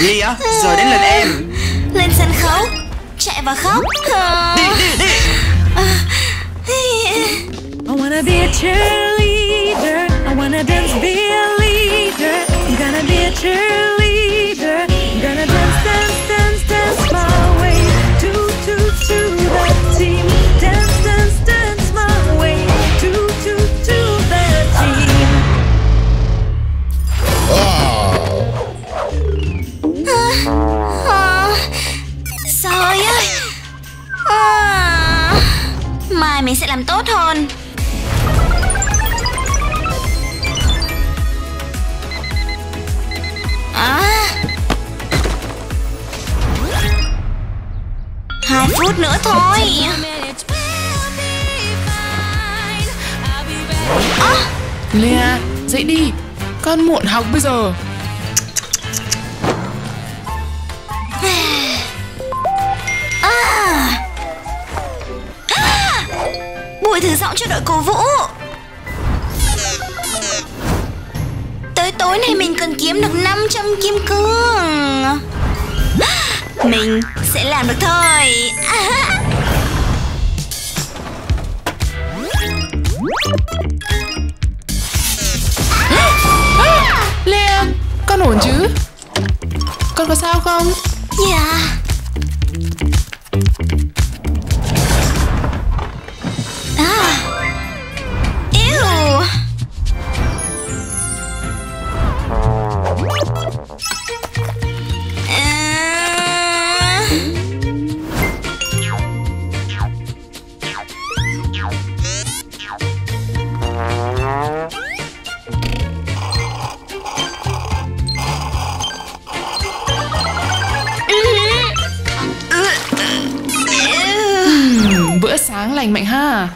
Lia, giờ đến lượt em. Lên sân khấu. Chạy và khóc. Đi, đi, đi. I wanna be a cheerleader. Mai mình sẽ làm tốt hơn. À. Hai phút nữa thôi. À, Lea, dậy đi. Con muộn học bây giờ. Buổi thử giọng cho đội cổ vũ Tới tối nay mình cần kiếm được 500 kim cương Mình sẽ làm được thôi. Lea, con ổn chứ? Con có sao không? Dạ À lành mạnh ha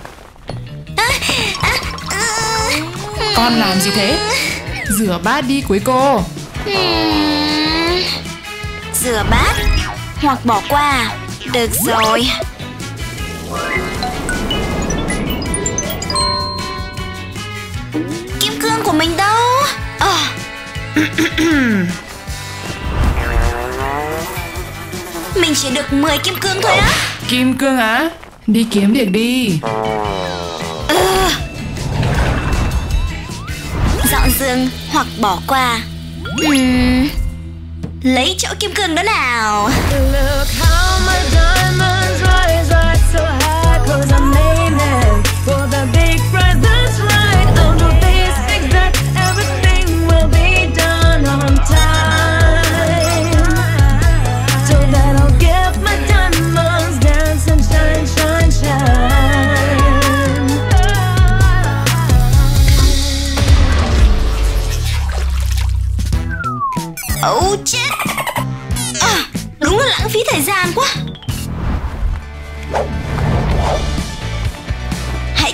Con làm gì thế? Rửa bát đi cuối cô Rửa bát Hoặc bỏ qua Được rồi Kim cương của mình đâu Ờ. Mình chỉ được 10 kim cương thôi á Kim cương á? Đi kiếm việc đi. Dọn giường hoặc bỏ qua. Ừm, Lấy chỗ kim cương đó nào. Look how my diamonds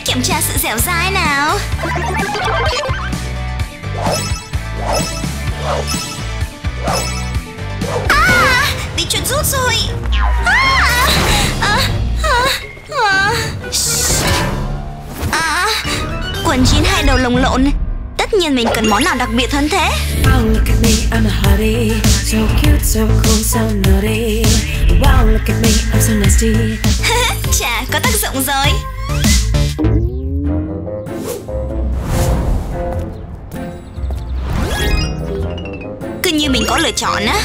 kiểm tra sự dẻo dai nào À, bị chuột rút rồi à, à, à, à, à, Quần jean hai đầu lồng lộn Tất nhiên mình cần món nào đặc biệt hơn thế Wow, look at me, I'm a hottie. So cute, so cool, so naughty. Wow, look at me, I'm so nasty. Chà, có tác dụng rồi Cứ như mình có lựa chọn á.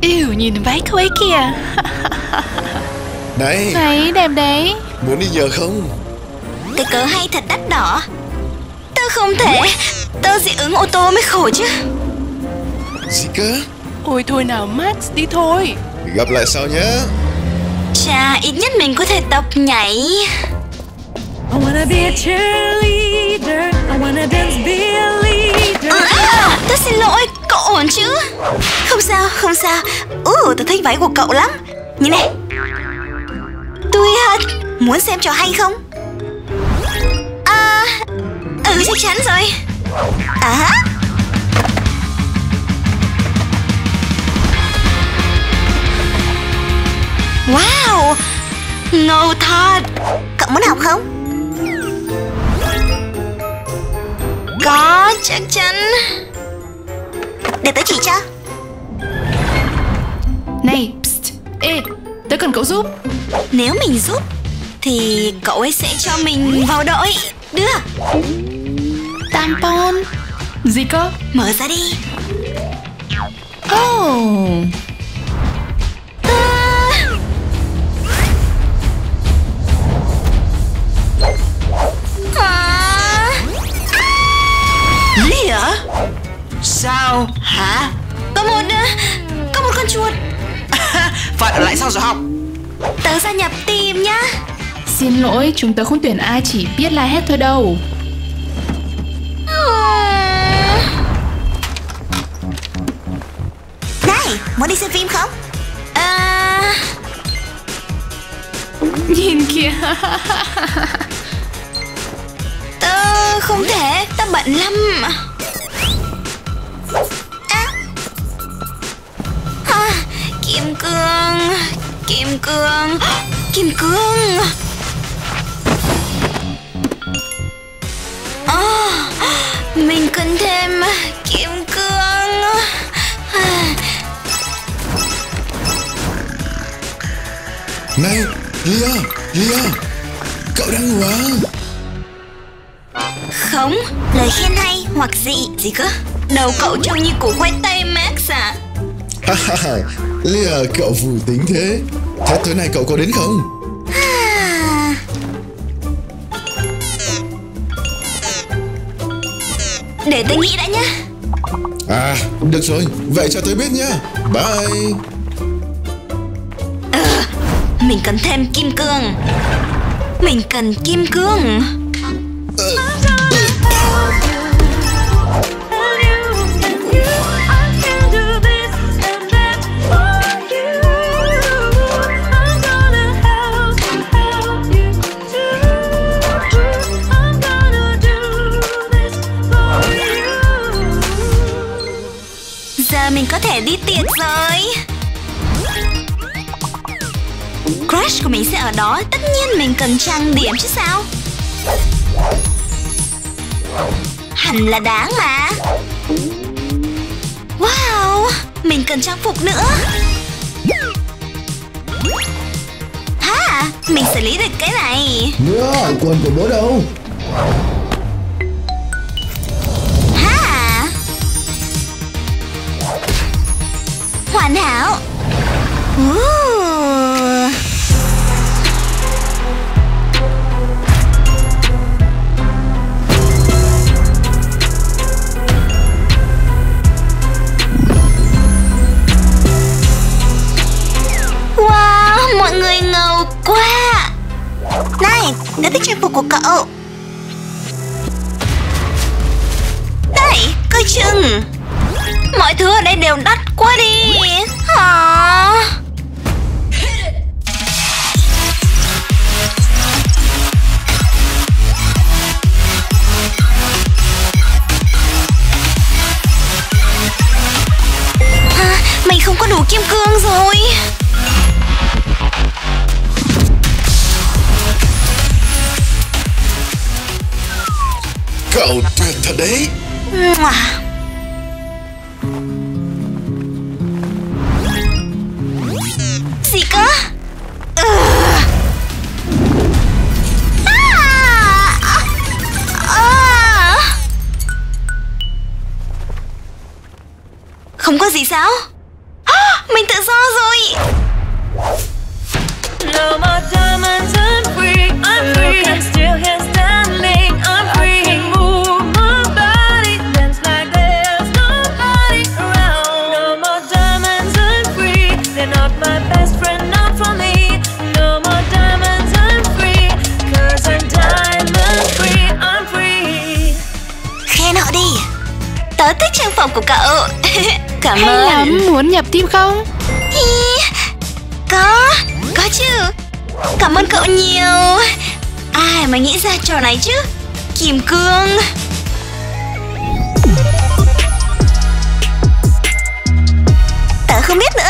Yêu nhìn váy cô ấy kìa. Này, Váy đẹp đấy. Muốn đi giờ không? Cái cớ hay thật đắt đỏ. Tớ không thể. Tớ dị ứng ô tô mới khổ chứ. Gì cơ? Ôi thôi nào Max đi thôi. Gặp lại sau nhé. Chà, ít nhất mình có thể tập nhảy. I wanna be a cheerleader. I wanna dance, be a leader. à, Tớ xin lỗi, cậu ổn chứ? Không sao, không sao. Ừ, tớ thích váy của cậu lắm. Nhìn này. Tôi hết muốn xem trò hay không? À Ừ chắc chắn rồi. À Wow Ngầu thật. Cậu muốn học không? Chắc chắn Để tớ chỉ cho. Này psst. Ê Tớ cần cậu giúp. Nếu mình giúp Thì cậu ấy sẽ cho mình vào đội. Đưa. Tampon. Gì cơ? Mở ra đi. Oh Sao? Hả? Có một ờ, Có một con chuột. Phạt ở lại sau giờ học. Tớ gia nhập team nhá. Xin lỗi chúng tớ không tuyển ai chỉ biết la hét thôi đâu. Này Muốn đi xem phim không? À Nhìn kìa. Tớ không thể Tớ bận lắm cương Kim cương Kim cương. À, Mình cần thêm Kim cương. Này Lia Lia Cậu đang ngủ à? Không Lời khen hay hoặc gì Gì cơ Đầu cậu trông như củ khoai tây Max à Lia cậu vui tính thế. Thế tối nay cậu có đến không? À. Để tôi nghĩ đã nhá. À được rồi. Vậy cho tôi biết nhá. Bye. Mình cần thêm kim cương. Mình cần kim cương thể đi tiệc rồi. Crush của mình sẽ ở đó. Tất nhiên mình cần trang điểm chứ sao? Hẳn là đáng mà. Wow, Mình cần trang phục nữa. Ha, Mình xử lý được cái này. Nữa quần của bố đâu? Hoàn hảo. Ooh. Wow, mọi người ngầu quá. Này, tớ thích trang phục của cậu. Đây, coi chừng. Mọi thứ ở đây đều đắt quá đi. Hả? À, mình không có đủ kim cương rồi. Cậu tuyệt thật đấy Không có gì sao? À, Mình tự do rồi No more diamonds, I'm free. I'm free. I'm still here Cảm Hay ơn. lắm muốn nhập team không? Hi, Có, có chứ. Cảm ơn cậu nhiều. Ai mà nghĩ ra trò này chứ? Kim cương. Tớ không biết nữa